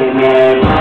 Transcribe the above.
Amen.